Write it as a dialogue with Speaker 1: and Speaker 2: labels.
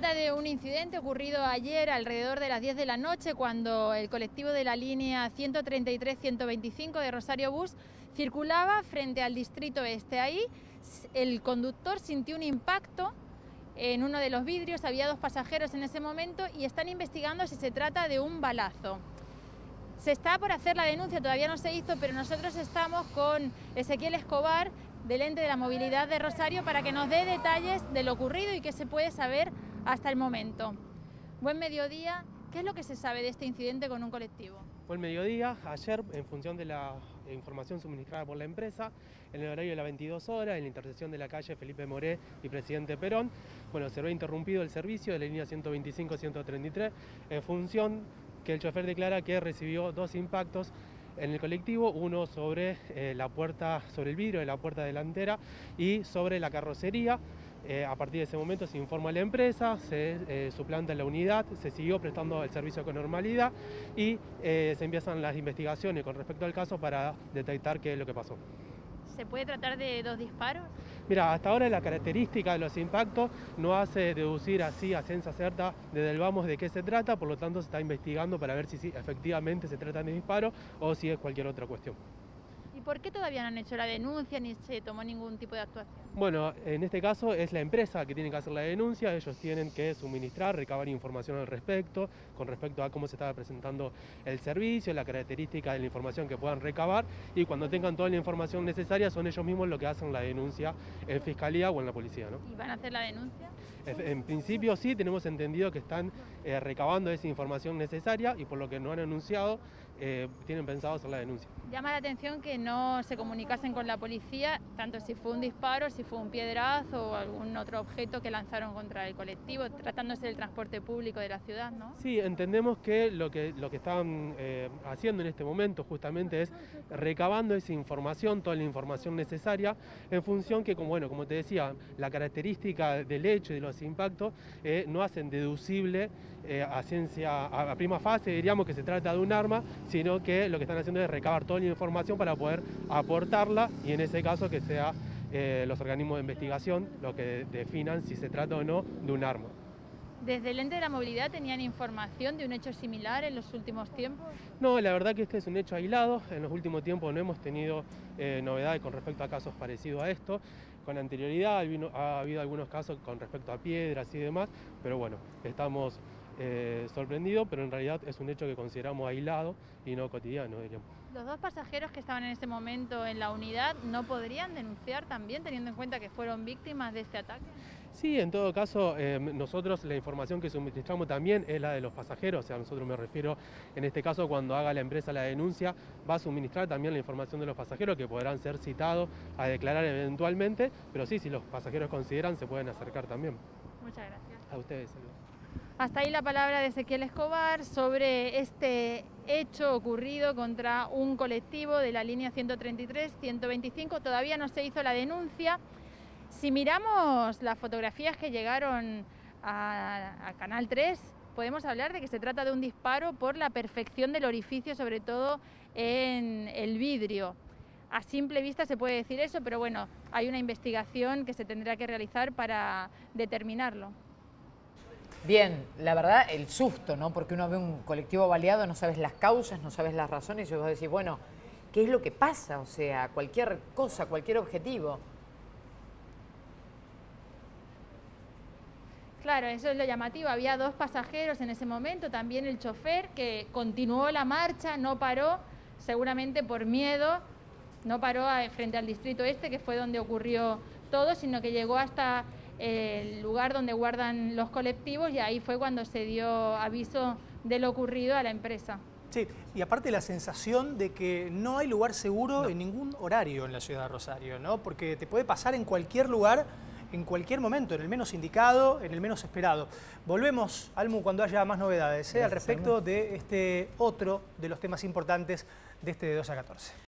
Speaker 1: trata de un incidente ocurrido ayer alrededor de las 10 de la noche cuando el colectivo de la línea 133-125 de Rosario Bus circulaba frente al distrito este. Ahí el conductor sintió un impacto en uno de los vidrios, había dos pasajeros en ese momento y están investigando si se trata de un balazo. Se está por hacer la denuncia, todavía no se hizo, pero nosotros estamos con Ezequiel Escobar, del ente de la movilidad de Rosario, para que nos dé detalles de lo ocurrido y qué se puede saber hasta el momento. Buen mediodía. ¿Qué es lo que se sabe de este incidente con un colectivo?
Speaker 2: Buen mediodía. Ayer, en función de la información suministrada por la empresa, en el horario de las 22 horas, en la intersección de la calle Felipe Moré y Presidente Perón, bueno, se ve interrumpido el servicio de la línea 125-133 en función que el chofer declara que recibió dos impactos en el colectivo, uno sobre eh, la puerta, sobre el vidrio de la puerta delantera y sobre la carrocería. Eh, a partir de ese momento se informa a la empresa, se eh, suplanta la unidad, se siguió prestando el servicio con normalidad y se empiezan las investigaciones con respecto al caso para detectar qué es lo que pasó.
Speaker 1: ¿Se puede tratar de dos disparos?
Speaker 2: Mira, hasta ahora la característica de los impactos no hace deducir así a ciencia cierta desde el vamos de qué se trata, por lo tanto se está investigando para ver si, efectivamente se trata de disparos o si es cualquier otra cuestión.
Speaker 1: ¿Y por qué todavía no han hecho la denuncia ni se tomó ningún tipo de actuación?
Speaker 2: Bueno, en este caso es la empresa que tiene que hacer la denuncia, ellos tienen que suministrar, recabar información al respecto, con respecto a cómo se estaba presentando el servicio, la característica de la información que puedan recabar y cuando tengan toda la información necesaria son ellos mismos los que hacen la denuncia en fiscalía o en la policía. ¿no?
Speaker 1: ¿Y van a hacer la denuncia?
Speaker 2: En principio sí, tenemos entendido que están eh, recabando esa información necesaria y por lo que no han anunciado, eh, tienen pensado hacer la denuncia.
Speaker 1: Llama la atención que no se comunicasen con la policía, tanto si fue un disparo, si fue un piedrazo o algún otro objeto que lanzaron contra el colectivo, tratándose del transporte público de la ciudad, ¿no?
Speaker 2: Sí, entendemos que lo que, lo que están eh, haciendo en este momento justamente es recabando esa información, toda la información necesaria, en función que, como, bueno, como te decía, la característica del hecho y de los impactos eh, no hacen deducible a ciencia, a prima fase, diríamos que se trata de un arma, sino que lo que están haciendo es recabar toda la información para poder aportarla y en ese caso que sea eh, los organismos de investigación los que definan si se trata o no de un arma.
Speaker 1: ¿Desde el ente de la movilidad tenían información de un hecho similar en los últimos tiempos?
Speaker 2: No, la verdad que este es un hecho aislado. En los últimos tiempos no hemos tenido eh, novedades con respecto a casos parecidos a esto. Con anterioridad ha habido algunos casos con respecto a piedras y demás, pero bueno, estamos eh, sorprendido, pero en realidad es un hecho que consideramos aislado y no cotidiano, diríamos.
Speaker 1: ¿Los dos pasajeros que estaban en ese momento en la unidad no podrían denunciar también, teniendo en cuenta que fueron víctimas de este ataque?
Speaker 2: Sí, en todo caso, eh, nosotros la información que suministramos también es la de los pasajeros, o sea, nosotros me refiero, en este caso, cuando haga la empresa la denuncia, va a suministrar también la información de los pasajeros que podrán ser citados a declarar eventualmente, pero sí, si los pasajeros consideran, se pueden acercar también.
Speaker 1: Muchas gracias.
Speaker 2: A ustedes, saludos.
Speaker 1: Hasta ahí la palabra de Ezequiel Escobar sobre este hecho ocurrido contra un colectivo de la línea 133-125. Todavía no se hizo la denuncia. Si miramos las fotografías que llegaron a, Canal 3, podemos hablar de que se trata de un disparo por la perfección del orificio, sobre todo en el vidrio. A simple vista se puede decir eso, pero bueno, hay una investigación que se tendrá que realizar para determinarlo.
Speaker 3: Bien, la verdad, el susto, ¿no? Porque uno ve un colectivo baleado, no sabes las causas, no sabes las razones, y vos decís, bueno, ¿qué es lo que pasa? O sea, cualquier cosa, cualquier objetivo.
Speaker 1: Claro, eso es lo llamativo. Había dos pasajeros en ese momento, también el chofer que continuó la marcha, no paró, seguramente por miedo, no paró frente al distrito este, que fue donde ocurrió todo, sino que llegó hasta el lugar donde guardan los colectivos y ahí fue cuando se dio aviso de lo ocurrido a la empresa.
Speaker 4: Sí, y aparte la sensación de que no hay lugar seguro en ningún horario en la ciudad de Rosario, ¿no? Porque te puede pasar en cualquier lugar, en cualquier momento, en el menos indicado, en el menos esperado. Volvemos, Almu, cuando haya más novedades ¿eh? al respecto de este otro de los temas importantes de este de 2 a 14.